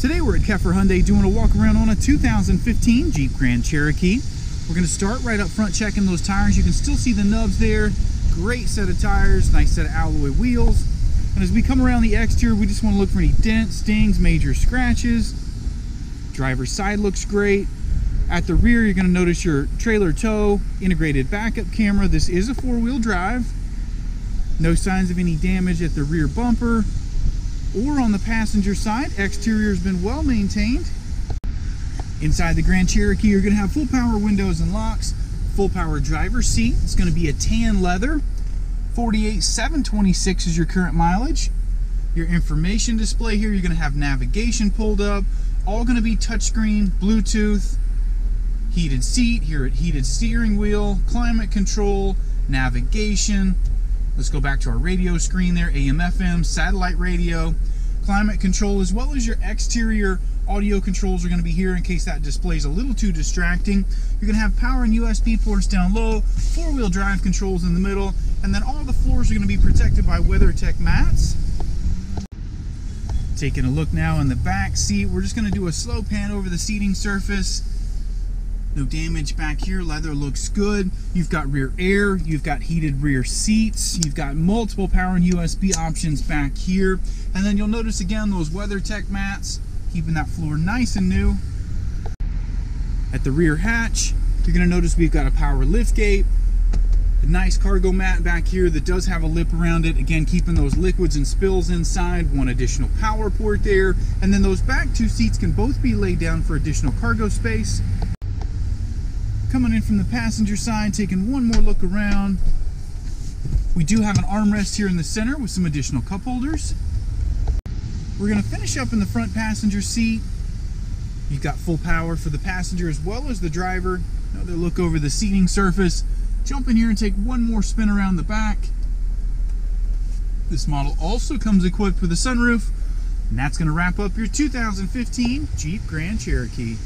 Today we're at Keffer Hyundai doing a walk around on a 2015 Jeep Grand Cherokee. We're going to start right up front checking those tires. You can still see the nubs there. Great set of tires, nice set of alloy wheels. And as we come around the exterior, we just want to look for any dents, stings, major scratches. Driver's side looks great. At the rear, you're going to notice your trailer tow, integrated backup camera. This is a four-wheel drive. No signs of any damage at the rear bumper or on the passenger side. Exterior has been well maintained. Inside the Grand Cherokee, you're going to have full power windows and locks, full power driver seat. It's going to be a tan leather. 48,726 is your current mileage. Your information display here, you're going to have navigation pulled up, all going to be touchscreen, Bluetooth, heated seat, here at heated steering wheel, climate control, navigation. Let's go back to our radio screen there, AM, FM, satellite radio, climate control, as well as your exterior audio controls are going to be here in case that display is a little too distracting. You're going to have power and USB ports down low, four-wheel drive controls in the middle, and then all the floors are going to be protected by WeatherTech mats. Taking a look now in the back seat, we're just going to do a slow pan over the seating surface. No damage back here, leather looks good. You've got rear air, you've got heated rear seats, you've got multiple power and USB options back here. And then you'll notice again those WeatherTech mats, keeping that floor nice and new. At the rear hatch, you're gonna notice we've got a power lift gate, a nice cargo mat back here that does have a lip around it. Again, keeping those liquids and spills inside. One additional power port there. And then those back two seats can both be laid down for additional cargo space. Coming in from the passenger side, taking one more look around. We do have an armrest here in the center with some additional cup holders. We're going to finish up in the front passenger seat. You've got full power for the passenger as well as the driver. Another look over the seating surface. Jump in here and take one more spin around the back. This model also comes equipped with a sunroof. And that's going to wrap up your 2015 Jeep Grand Cherokee.